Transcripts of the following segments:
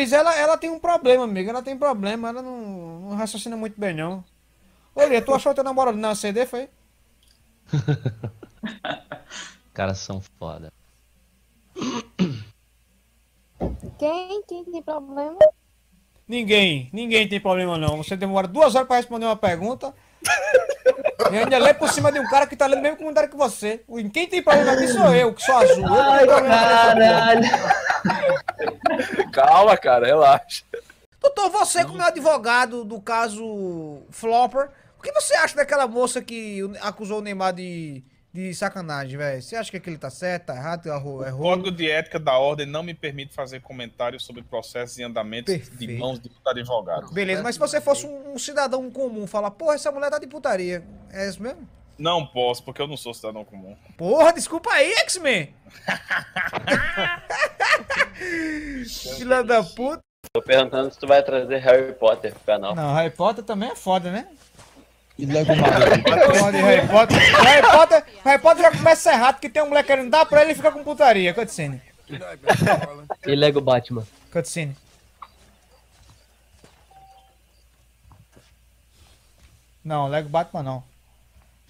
Luiz, ela, ela tem um problema, amigo. Ela tem problema, ela não, não raciocina muito bem, não. Ô, Lia, tu achou teu namorado na CD, foi? Caras são foda. Quem? Quem tem problema? Ninguém, ninguém tem problema, não. Você demora duas horas pra responder uma pergunta. E ainda lê por cima de um cara que tá lendo o mesmo comentário que você. Quem tem problema aqui sou eu, que sou azul. Eu Ai, caralho. Calma, cara, relaxa. Doutor, você como é advogado do caso Flopper, o que você acha daquela moça que acusou o Neymar de, de sacanagem, velho? Você acha que aquele tá certo, tá errado, errou? O errou? Código de Ética da Ordem não me permite fazer comentários sobre processos e andamentos de Perfeito. mãos de advogado. Beleza, mas se você fosse um, um cidadão comum, falar, porra, essa mulher tá de putaria. É isso mesmo? Não posso, porque eu não sou cidadão comum. Porra, desculpa aí, X-Men! Filha da puta. Tô perguntando se tu vai trazer Harry Potter pro canal. Não, Harry Potter também é foda, né? E Lego Marvel? Harry Potter. Harry Potter, Harry Potter já começa errado, porque tem um moleque querendo dar pra ele e fica com putaria. Cutscene. E Lego Batman? Cutscene. Não, Lego Batman não.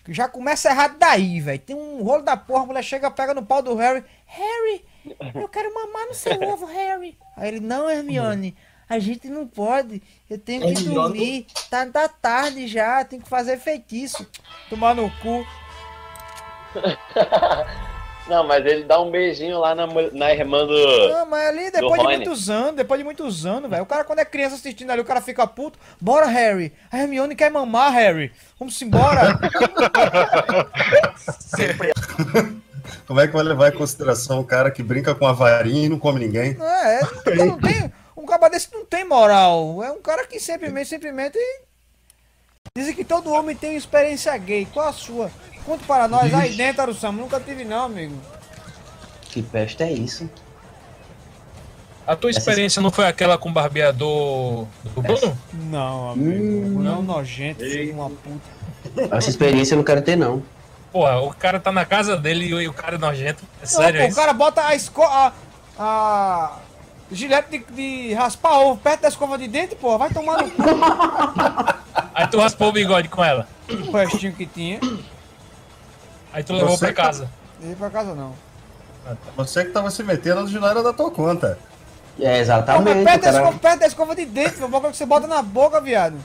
Que já começa errado daí, velho. Tem um rolo da porra, a mulher chega, pega no pau do Harry. Harry, eu quero mamar no seu ovo, Harry. Aí ele, não, Hermione, a gente não pode. Eu tenho que dormir. Tá da tarde já, tem que fazer feitiço. Tomar no cu. Não, mas ele dá um beijinho lá na, na irmã do. Não, mas ali depois de Rony. muitos anos, depois de muitos anos, velho. O cara quando é criança assistindo ali, o cara fica puto. Bora, Harry. A Hermione quer mamar, Harry. Vamos embora. Como é que vai levar em consideração o cara que brinca com a varinha e não come ninguém? é, não, não tem, um cara desse não tem moral. É um cara que simplesmente, simplesmente dizem que todo homem tem experiência gay. Qual a sua? Conta para nós aí dentro, Arussamo. Nunca tive não, amigo. Que peste é isso? A tua experiência não foi aquela com o barbeador do Bruno? Não, amigo. Não nojento, filho de uma puta. Essa experiência eu não quero ter, não. Porra, o cara tá na casa dele e o- cara é nojento. É Não, sério pô, o cara bota a escova. A, a gilete de, de raspar ovo perto da escova de dente, pô. Vai tomar no cu Aí tu raspou o bigode com ela. o restinho que tinha. Aí tu levou Você pra tá- casa. E pra casa não. Você que tava se metendo não era da tua conta. É, Pô, mas exatamente. perto, o da escova, perto da escova de dente, meu. Boca que você bota na boca, viado.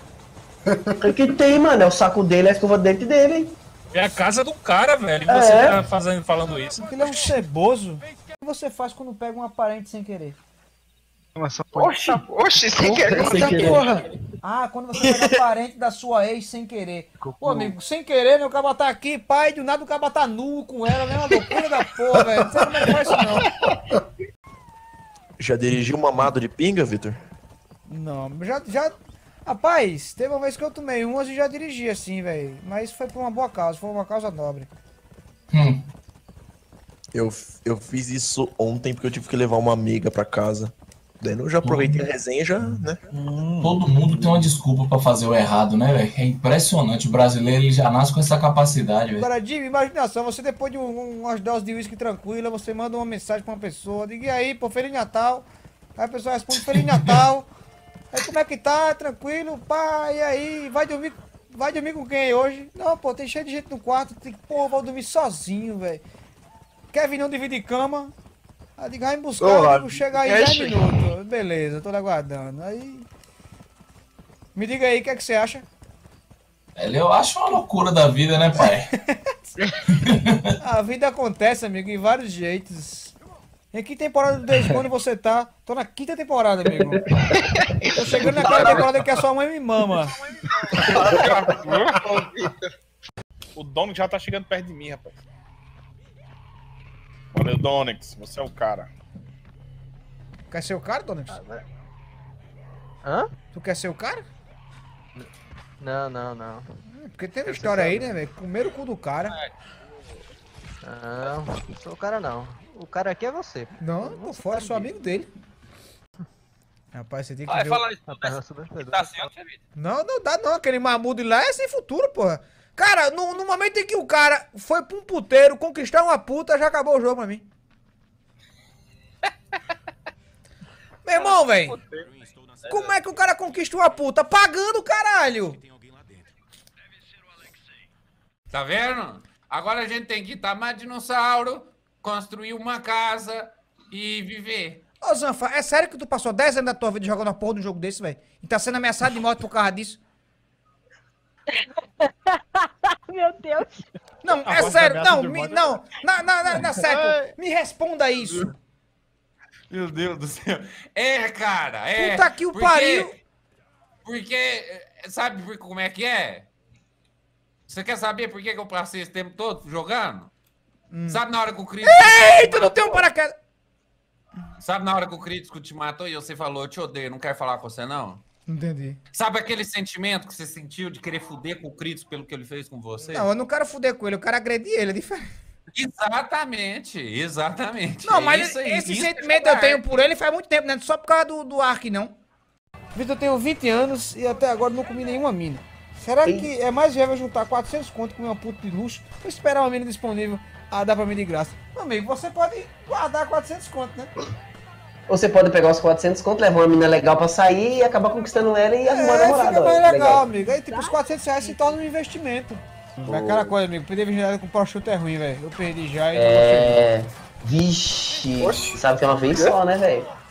O que tem, mano? É o saco dele, é a escova de dente dele, hein? É a casa do cara, velho. E você É. tá fazendo, falando isso. Porque ele é um ceboso. O que você faz quando pega um parente sem querer? Oxi, oxi, sem querer. Sem querer. Ah, quando você pega um parente da sua ex sem querer. Pô, amigo, sem querer, né? O cara tá aqui, pai, do nada o cara tá nu com ela, né? Uma loucura da porra, velho. Não sei como é que faz isso, não. Já dirigiu mamado de pinga, Vitor? Não, já, já. Rapaz, teve uma vez que eu tomei umas e já dirigi assim, velho. Mas foi por uma boa causa, foi uma causa nobre. Hum. Eu, eu fiz isso ontem porque eu tive que levar uma amiga pra casa. Daí eu já aproveitei a resenha e já, né? Todo mundo tem uma desculpa pra fazer o errado, né, velho? É impressionante. O brasileiro ele já nasce com essa capacidade, velho. Agora, Jimmy, imaginação, você depois de um- umas doses de uísque tranquila, você manda uma mensagem pra uma pessoa, diga e aí, pô, Feliz Natal. Aí a pessoa responde Feliz Natal. Aí como é que tá? Tranquilo? Pá, e aí? Vai dormir, vai dormir com quem hoje? Não, pô, tem cheio de gente no quarto, tem, pô, vou dormir sozinho, velho. Kevin não divide cama. Aí diga, vai me buscar, eu digo, chega aí em é 10 isso. minutos. Beleza, tô lhe aguardando. Aí. Me diga aí, o que é que você acha? Eu acho uma loucura da vida, né, pai? A vida acontece, amigo, em vários jeitos. Em que temporada do Days Gone você tá? Tô na quinta temporada, amigo. Tô chegando naquela temporada que a sua mãe me mama. O Donix já tá chegando perto de mim, rapaz. Valeu, Donix. Você é o cara. Quer ser o cara, Donix? Hã? Tu quer ser o cara? Não, não, não. Hum, Porque tem uma história aí, né, velho? Comeram o cu do cara. Não, não sou o cara não. O cara aqui é você. Não, por fora, sou amigo dele. Rapaz, você tem que Ah, ver... fala isso. Rapaz, Tá assim. Não, não dá não. Aquele mamudo lá é sem futuro, porra. Cara, no, no momento em que o cara foi pra um puteiro conquistar uma puta, já acabou o jogo pra mim. Meu irmão, velho. Como é que o cara conquista uma puta? Pagando, caralho. Tá vendo? Agora a gente tem que tamar dinossauro, construir uma casa e viver. Ô, Zanfa, é sério que tu passou 10 anos da tua vida jogando a porra de um jogo desse, velho? E tá sendo ameaçado de morte por causa disso? Meu Deus. Não, A é sério, não, me, morte. não, na, na, na, na sério, me responda isso. Meu Deus do céu. É, cara, é. Puta que o porque- pariu. Porque, sabe como é que é? Você quer saber por que que eu passei esse tempo todo jogando? Hum. Sabe na hora que o Cris... Eita, não tem um paraquedas. Sabe na hora que o crítico te matou e você falou, eu te odeio, não quero falar com você, não? Entendi. Sabe aquele sentimento que você sentiu de querer fuder com o crítico pelo que ele fez com você? Não, eu não quero fuder com ele, eu quero agredir ele, é diferente. Exatamente, exatamente. Não, É mas isso esse isso é sentimento eu jogar. tenho por ele faz muito tempo, né? Só por causa do, do Ark, não. Vitor, eu tenho 20 anos e até agora não comi nenhuma mina. Será que é mais viável juntar 400 conto com uma puta de luxo ou esperar uma mina disponível a dar pra mim de graça? Meu amigo, você pode guardar 400 conto, né? Você pode pegar os 400 conto, levar uma mina legal pra sair e acabar conquistando ela e arrumar É, namorada. fica mais legal, legal. amigo. Aí, tipo, os 400 reais se tornam um investimento. É aquela coisa, amigo. Perder virgindade com prosciutto é ruim, velho. Eu perdi já e não É. Vixe. Sabe que é uma vez só, né, velho? não.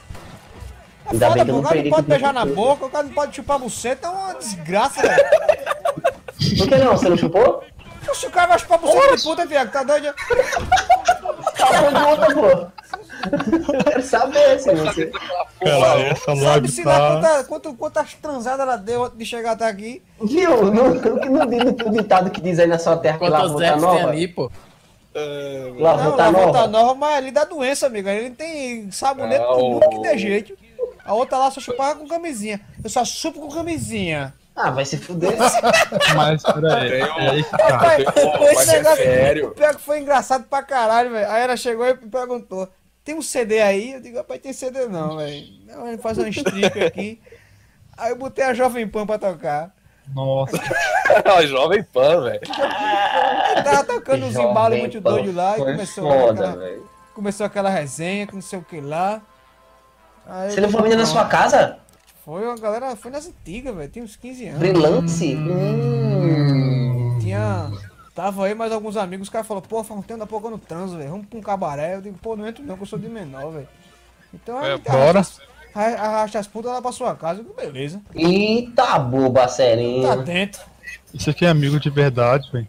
Ainda É foda, bem que pô, eu o não cara não perdi. pode beijar na boca, o cara não pode chupar buceta, é uma desgraça, velho. Por que não? Você não chupou? Cara vai chupar buceta de puta, Tiago, tá doido? Calma de outra, pô. Quero saber se você. Cara, essa Sabe live se lá tá... quanta, quanto, quantas transadas ela deu antes de chegar até aqui? Viu? Não, não, não, não, ditado que diz aí na sua terra que lá Quantos tá ex tem nova? ali, pô? Lá Não, tá a nova. volta nova, mas ali dá doença, amigo. Ele tem sabonete com tudo que der jeito. A outra lá só chupava com camisinha. Eu só chupo com camisinha. Ah, vai se fuder. Mas, peraí, é esse cara. Rapaz, esse mas é negócio, sério. o pior que foi engraçado pra caralho, velho. Aí ela chegou e perguntou: tem um CD aí? Eu digo, rapaz, tem CD não, velho. Não, ele faz um strip aqui. Aí eu botei a Jovem Pan pra tocar. Nossa, Ó, Jovem Pan, velho. Tava tocando uns embalos muito doidos lá e começou, foda, aquela, velho. começou aquela resenha com não sei o que lá. Aí Você levou a menina na sua casa? Foi uma galera, foi nas antigas, velho. Tinha uns 15 anos. Freelance? Hum. Tinha. Tava aí mais alguns amigos, os caras falaram, pô, faz um tempo da pouco eu não transo, velho. Vamos pra um cabaré. Eu digo, pô, não entro não, que eu sou de menor, velho. Então É, bora. arrasta, as- putas lá pra sua casa. Eu digo, beleza. Eita boba, Tá serinho. dentro. isso aqui é amigo de verdade, velho.